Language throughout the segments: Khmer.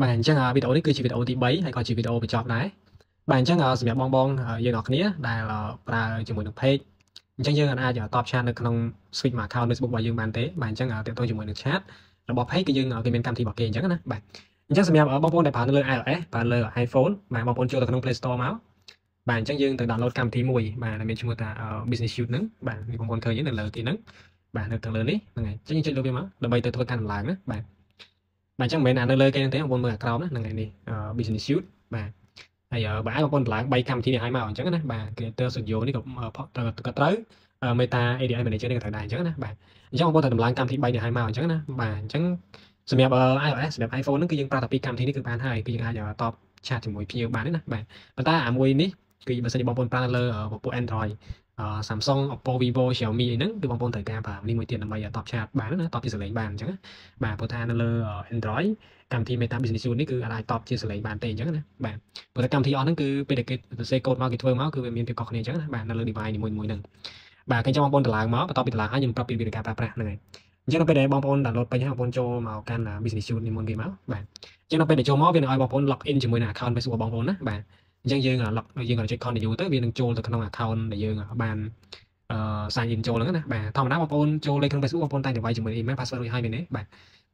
បាទអញ្ចឹងវីដេអូនេះគឺជាវីដេអូទី3ហើយក៏ជាវីដេអូបញ្ចប់ដែរបាទអញ្ចឹងសម្រាប់បងបងយើងអ្នកគ្នាដែលប្រើជាមួយនឹង page អញ្ចឹងយើងអាចតបឆាតនៅក្នុង switch មួយ account Facebook របស់យើងបានទេបាទអញ្ចឹងទាក់ទងជាមួយនឹង chat របស់ page គឺយើងគេមានកម្មវិធីរបស់គេអញ្ចឹងណាបាទអញ្ចឹងសម្រាប់បងប្អូនដែលប្រើនៅលើ iOS ប្រើលើ iPhone បាទបងប្អូនចូលទៅក្នុង Play Store មកបាទអញ្ចឹងយើងទៅ download កម្មវិធីមួយបាទដែលមានឈ្មោះថា Business Suite ហ្នឹងបាទបងប្អូនឃើញនៅលើទីហ្នឹងបាទនៅខាងលើនេះហ្នឹងហើយអញ្ចឹងយើងចុចលើវាមកដើម្បីទៅធ្វើការដំឡើងណាបាទ បាទអញ្ចឹងមិនមែនអានៅលើគេទេបងប្អូនមើលអាក្រោមណាហ្នឹងហើយនេះ business suite បាទហើយបើអាចបងប្អូនតម្លើង3កម្មវិធីនេះឲ្យមកអញ្ចឹងណាបាទ Creator Studio នេះក៏ក៏ត្រូវ Meta ADI Manager នេះក៏ត្រូវដែរអញ្ចឹងណាបាទអញ្ចឹងបងប្អូនត្រូវតម្លើងកម្មវិធី3នេះឲ្យមកអញ្ចឹងណាបាទអញ្ចឹងសម្រាប់ iOS សម្រាប់ iPhone ហ្នឹងគឺយើងប្រើតែពីកម្មវិធីនេះគឺបានហើយគឺយើងអាចតបឆាតជាមួយភ្ញៀវបានទេណាបាទប៉ុន្តែអាមួយនេះគឺបើសិនជាបងប្អូនប្រើលើពពួក Android Samsung Oppo Vivo Xiaomi អីហ្នឹងគឺបងប្អូនត្រូវការប្រើនេះមួយទៀតដើម្បីតបឆាតបានណាតបជាសលេងបានអញ្ចឹងបាទព្រោះថានៅលើ Android កម្មវិធី Meta Business Suite នេះគឺអាចតបជាសលេងបានទេអញ្ចឹងណាបាទព្រោះថាកម្មវិធីអស់ហ្នឹងគឺពេលដែលគេសរសេរកូដមកគេធ្វើមកគឺវាមានភាពខុសគ្នាអញ្ចឹងណាបាទនៅលើ device នីមួយៗហ្នឹងបាទគេចាំបងប្អូនតម្លើងមកបន្ទាប់ពីតម្លើងហើយខ្ញុំប្រាប់ពីវិធីការប្រើប្រាស់ហ្នឹងហើយអញ្ចឹងនៅពេលដែលបងប្អូន download ពេញហើយបងប្អូនចូលមកកាន់ Business Suite នេះមុនគេមកបាទអញ្ចឹងនៅពេលដែលចូលមកវានឹងឲ្យបងប្អូន log in ជាមួយនឹង account Facebook របស់បងប្អូនណាបាទ អញ្ចឹងយើង log យើងក៏ចុច continue ទៅវានឹងចូលទៅក្នុង account ដែលយើងបានអឺ sign in ចូលហ្នឹងណាបាទធម្មតាបងប្អូនចូលលេខក្នុង Facebook បងប្អូនតែទៅវាយជាមួយ email password រួចហើយមែនទេបាទ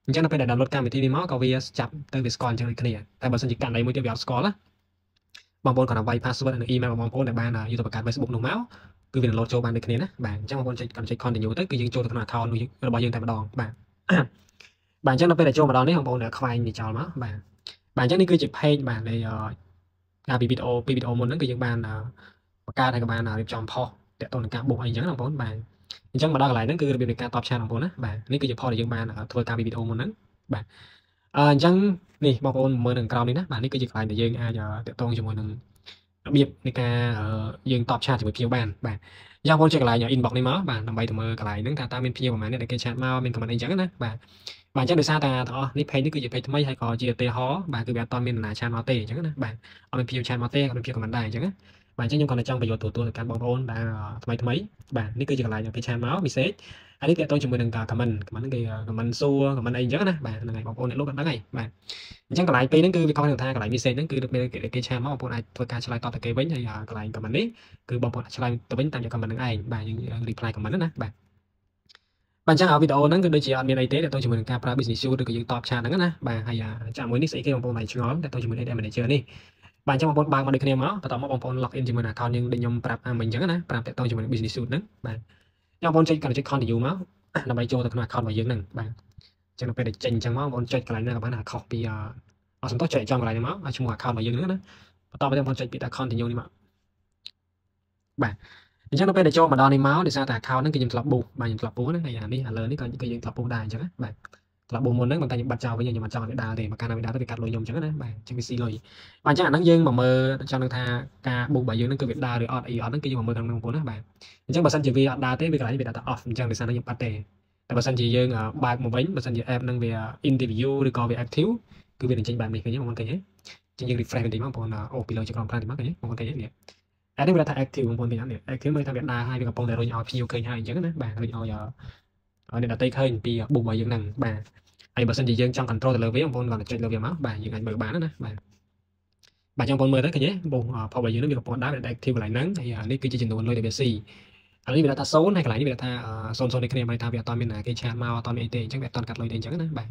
អញ្ចឹងនៅពេលដែល download កម្មវិធីនេះមកក៏វាចាប់ទៅវាស្គាល់អញ្ចឹងដូចគ្នាតែបើសិនជាករណីមួយទៀតវាអត់ស្គាល់ណាបងប្អូនគាត់ទៅវាយ password នៅ email របស់បងប្អូនដែលបានយកទៅបង្កើត Facebook នោះមកគឺវា download ចូលបានដូចគ្នាណាបាទអញ្ចឹងបងប្អូនចុចចុច continue ទៅគឺយើងចូលទៅក្នុង account របស់យើងតែម្ដងបាទបាទអញ្ចឹងនៅពេលដែលចូលម្ដងនេះបងប្អូនខ្វែងវាចោលមកបាទបាទអញ្ចឹងនេះគឺជា page បាទនៃ ការពីវីដេអូពីវីដេអូមុនហ្នឹងគឺយើងបានបង្កើតហើយក៏បានរៀបចំផុសតទៅនឹងការបុកអីអញ្ចឹងបងប្អូនបាទអញ្ចឹងមកដល់កន្លែងហ្នឹងគឺរបៀបនៃការតបឆាតបងប្អូនណាបាទនេះគឺជាផុសដែលយើងបានធ្វើការពីវីដេអូមុនហ្នឹងបាទអញ្ចឹងនេះបងប្អូនមើលនៅក្រោមនេះណាបាទនេះគឺជាកន្លែងដែលយើងអាចតទៅជាមួយនឹង របៀបនៃការយើងតបឆាតជាមួយភ្ញៀវបានបាទយ៉ាងបងចុចកន្លែង inbox នេះមកបាទដើម្បីទៅមើលកន្លែងហ្នឹងថាតើមានភ្ញៀវប្រហែលអ្នកដែលគេឆាតមកមាន comment អីចឹងណាបាទបាទអញ្ចឹងដោយសារតែទាំងអស់នេះ page នេះគឺជា page ថ្មីហើយក៏ជាឧទាហរណ៍បាទគឺវាអត់មាននរណាឆាតមកទេអញ្ចឹងណាបាទអត់មានភ្ញៀវឆាតមកទេអត់មានភ្ញៀវ comment ដែរអញ្ចឹងណា បាទអញ្ចឹងខ្ញុំគាត់តែចង់បញ្យល់ទូទួលទៅកាន់បងប្អូនដែលថ្មីថ្មីបាទនេះគឺជាកន្លែងគេឆាតមក message ហើយនេះតើតងជាមួយនឹង comment comment គេ comment សួរ comment អីអញ្ចឹងណាបាទហ្នឹងហើយបងប្អូនអ្នកលោកគាត់ដឹងហើយបាទអញ្ចឹងកន្លែងពេលហ្នឹងគឺវាខុសនឹងថាកន្លែង message ហ្នឹងគឺពេលគេឆាតមកបងប្អូនអាចធ្វើការឆ្លើយតបទៅគេវិញហើយកន្លែង comment នេះគឺបងប្អូនអាចឆ្លើយទៅវិញតាមជា comment ហ្នឹងឯងបាទយើង reply comment ណាបាទបាទអញ្ចឹងវីដេអូហ្នឹងគឺដូចជាអត់មានអីទេតទៅជាមួយនឹងការប្រើ business suite ឬក៏យើងតបឆាតហ្នឹងណាបាទហើយចាំមួយនេះស្អីគេបងប្អូនបាយឆ្ងល់តទៅជាមួយ AD manager នេះ បាទអញ្ចឹងបងប្អូនបើកមកដូចគ្នាមកបន្ទាប់មកបងប្អូន log in ជាមួយនឹង account យើងដែលខ្ញុំប្រាប់អាមិញអញ្ចឹងណាប្រាប់តទៅជាមួយនឹង business suite ហ្នឹងបាទអញ្ចឹងបងប្អូនចុចគាត់ចុច continue មកដើម្បីចូលទៅក្នុង account របស់យើងហ្នឹងបាទអញ្ចឹងនៅពេលដែលចេញអញ្ចឹងមកបងប្អូនចុចកន្លែងហ្នឹងក៏បានខុសពីអត់សំទោសចុចចំកន្លែងហ្នឹងមកឲ្យឈ្មោះ account របស់យើងហ្នឹងណាបន្ទាប់មកបងប្អូនចុចពី continue នេះមកបាទអញ្ចឹងនៅពេលដែលចូលមកដល់នេះមកដោយសារតែ account ហ្នឹងគឺខ្ញុំធ្លាប់ប៊ូបាទខ្ញុំធ្លាប់ប៊ូហ្នឹងហើយអានេះឥឡូវនេះក៏គឺយើងធ្លាប់ប៊ូដែរអញ្ចឹងណាបាទ ធ្លាប់ប៊ូមុនហ្នឹងប៉ុន្តែខ្ញុំបាត់ចោលវិញខ្ញុំមិនចង់ឲ្យដើរទេមកកាន់ឲ្យដើរទៅវាកាត់លុយខ្ញុំអញ្ចឹងណាបាទអញ្ចឹងវាស៊ីលុយបាទអញ្ចឹងអាហ្នឹងយើងមកមើលចង់នឹងថាការប៊ូរបស់យើងហ្នឹងគឺវាដើរឬអត់អីអត់ហ្នឹងគឺយើងមកមើលខាងក្នុងបងប្អូនណាបាទអញ្ចឹងបើសិនជាវាអត់ដើរទេវាកន្លែងវាដាក់តែ off អញ្ចឹងដោយសារខ្ញុំបាត់ទេតែបើសិនជាយើងបើកមកវិញបើសិនជា app ហ្នឹងវា interview ឬក៏វា active គឺវានឹងចេញបែបនេះឃើញទេបងប្អូនឃើញទេចឹងយើង refresh បន្តិចមកបងប្អូនអូពីលើចក្រមប្រាំតិចមកឃើញទេបងប្អូនឃើញទេនេះអានេះវាថា active បងប្អូនឃើញទេ active មើលថាវាដើរហើយវាកំពុងតែរុញឲ្យភ្ញៀវឃើញហើយអញ្ចឹងណាបាទរុញឲ្យ អ្នកដតីឃើញពីបុករបស់យើងហ្នឹងបាទហើយបើសិនជាយើងចង់ control ទៅលើវាបងប្អូនគាត់ចុចលើវាមកបាទយើងអាចមើលបានណាបាទបាទចាំបងប្អូនមើលទៅឃើញទេបងផុសរបស់យើងនឹងវាកំពុងដើរវា active កន្លែងហ្នឹងហើយនេះគឺជាចំនួនលុយដែលវាស៊ីឥឡូវនេះវាថា0ហើយកន្លែងនេះវាថា0 0នេះគ្នាមកថាវាអត់មានគេឆាតមកអត់មានអីទេអញ្ចឹងវាអត់កាត់លុយទេអញ្ចឹងណាបាទ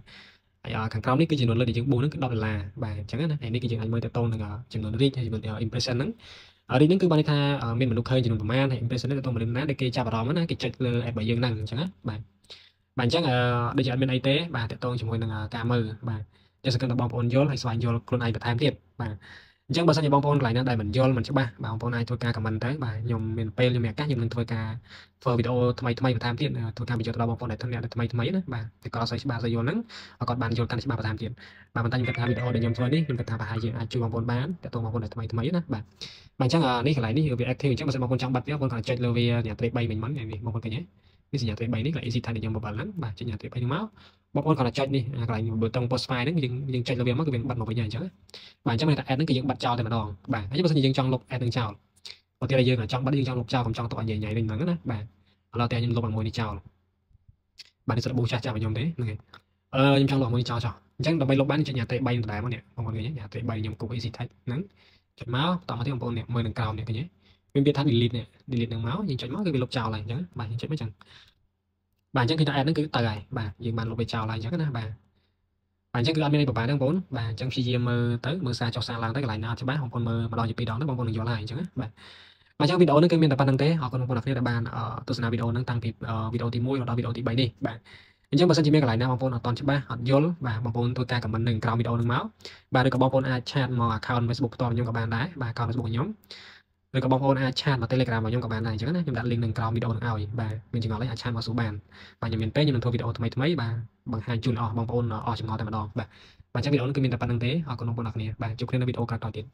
ហើយខាងក្រោមនេះគឺចំនួនលុយដែលយើងបូហ្នឹងគឺ10ដុល្លារបាទអញ្ចឹងណាហើយនេះគឺយើងអាចមើលទៅតងនឹងចំនួន reach ហើយចំនួន impression ហ្នឹង reach ហ្នឹងគឺបានន័យថាមានមនុស្សឃើញចំនួនប្រមាណហើយ impression នេះទៅមនុស្សណាដែលគេចាប់អារម្មណ៍ណាគេចុចលើ app របស់យើងហ្នឹងអញ្ចឹងណាបាទ បាទអញ្ចឹងដូចជាអត់មានអីទេបាទតកតងជាមួយនឹងការមើលបាទយើងសង្ឃឹមថាបងប្អូនយល់ហើយស្វែងយល់ខ្លួនឯងបន្ថែមទៀតបាទអញ្ចឹងបើសិនជាបងប្អូនកន្លែងណាដែលមិនយល់មិនច្បាស់បងប្អូនអាចធ្វើការ comment ទៅបាទខ្ញុំមានពេលខ្ញុំមានឱកាសខ្ញុំនឹងធ្វើការធ្វើវីដេអូថ្មីថ្មីបន្ថែមទៀតធ្វើការបញ្យល់ដល់បងប្អូនដែលអ្នកថ្មីថ្មីណាបាទតែគាត់អត់សូវច្បាស់សូវយល់ហ្នឹងគាត់បានយល់កាន់ច្បាស់បន្ថែមទៀតបាទប៉ុន្តែខ្ញុំគិតថាវីដេអូដែលខ្ញុំធ្វើនេះខ្ញុំគិតថាប្រហែលជាអាចជួយបងប្អូនបានតើតើបងប្អូនដែលថ្មីថ្មីណាបាទបាទអញ្ចឹងនេះកន្លែងនេះវា active អញ្ចឹងបើសិនបងប្អូនចង់បាត់វាបងប្អូនគាត់ចុចលើវាញ៉ាត្រេ3វិញមិននេះបងប្អូនឃើញទេ នេះសញ្ញាត្រេ3នេះកន្លែង easy type ដែលខ្ញុំបបលហ្នឹងបាទចុចញ៉ាត្រេ3នេះមកបងប្អូនគាត់តែចុចនេះកន្លែងប៊ូតុង post file ហ្នឹងយើងយើងចុចលើវាមកគឺវាបាត់មកវិញហើយអញ្ចឹងបាទអញ្ចឹងមានតែ add ហ្នឹងគឺយើងបាត់ចោលតែម្ដងបាទហើយបើសិនជាយើងចង់លុប add ហ្នឹងចោលបើទៀតយើងចង់បាត់យើងចង់លុបចោលកុំចង់ទុកឲ្យញ៉ៃញ៉ៃវិញហ្នឹងណាបាទឥឡូវតែខ្ញុំលុបអាមួយនេះចោលបាទនេះសិតប៊ូចាស់ចាស់របស់ខ្ញុំទេហ្នឹងហើយអឺខ្ញុំចង់លុបមួយនេះចោលចោលអញ្ចឹងដើម្បីលុបបានចុចញ៉ាតេ3ដដែលមកនេះបងប្អូនឃើញញ៉ាតេ3ខ្ញុំ copy easy text ហ្នឹងចុចមកតមកទៀតបងប្អូននេះមើលនឹងក្រោមនេះឃើញទេ មានពាក្យថា delete នេះ delete នឹងមកយើងចុចមកគឺវាលុបចោលហើយអញ្ចឹងបាទយើងចុចមកអញ្ចឹងបាទអញ្ចឹងគឺថា add ហ្នឹងគឺទៅហើយបាទយើងបានលុបវាចោលហើយអញ្ចឹងណាបាទបាទអញ្ចឹងគឺអត់មានអីប្រហែលទេបងប្អូនបាទអញ្ចឹងព្យាយាមមើលទៅមើលសារចុះសារឡើងទៅកន្លែងណាអត់ច្បាស់បងប្អូនមើលម្ដងជាពីរដងទៅបងប្អូននឹងយល់ហើយអញ្ចឹងណាបាទបាទអញ្ចឹងវីដេអូនេះគឺមានតែប៉ុណ្្នឹងទេអរគុណបងប្អូនអ្នកគ្នាដែលបានទស្សនាវីដេអូហ្នឹងតាំងពីវីដេអូទី1រហូតដល់វីដេអូទី3នេះបាទអញ្ចឹងបើសិនជាមានកន្លែងណាបងប្អូនអត់តន់ច្បាស់អត់យល់បាទបងប្អូនធ្វើការ comment នៅក្រោមវីដេអូហ្នឹងមកបាទឬក៏បងប្អូនអាច chat មក account Facebook ផ្ទាល់ខ្ញុំក៏បានដែរបាទ account Facebook ខ្ញុំ ឬក៏បងប្អូនអាច chat មក Telegram របស់ខ្ញុំក៏បានដែរអញ្ចឹងណាខ្ញុំដាក់ link នៅក្រោមវីដេអូហ្នឹងឲ្យបាទមានចង្អុលអីអាច chat មកសួរបានបាទខ្ញុំមានពេលខ្ញុំនឹងធ្វើវីដេអូថ្មីថ្មីបាទបង្ហាញជូនអស់បងប្អូនអស់ចម្ងល់តែម្ដងបាទបាទអញ្ចឹងវីដេអូនេះគឺមានតែប៉ុណ្្នឹងទេអរគុណបងប្អូនអរគ្នាបាទជួបគ្នានៅវីដេអូក្រោយៗទៀត